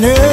Tanner.